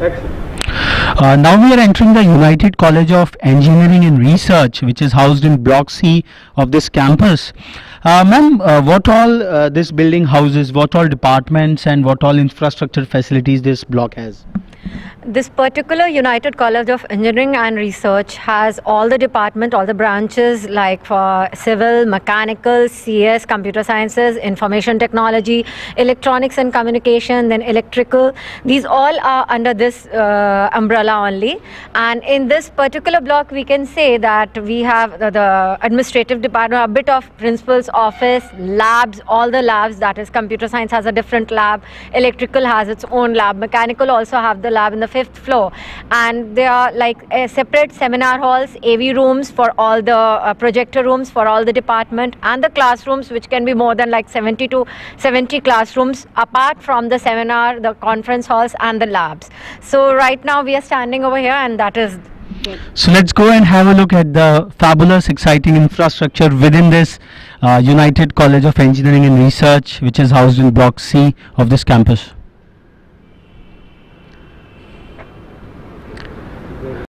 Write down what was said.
Uh, now we are entering the United College of Engineering and Research, which is housed in Block C of this campus. Uh, Ma'am, uh, what all uh, this building houses, what all departments and what all infrastructure facilities this block has? This particular United College of Engineering and Research has all the department, all the branches like for civil, mechanical, CS, computer sciences, information technology, electronics and communication, then electrical. These all are under this uh, umbrella only. And in this particular block, we can say that we have the, the administrative department, a bit of principal's office, labs, all the labs, that is computer science has a different lab, electrical has its own lab, mechanical also have the lab in the fifth floor and there are like separate seminar halls av rooms for all the uh, projector rooms for all the department and the classrooms which can be more than like 70 to 70 classrooms apart from the seminar the conference halls and the labs so right now we are standing over here and that is So let's go and have a look at the fabulous, exciting infrastructure within this uh, United College of Engineering and Research, which is housed in Block C of this campus.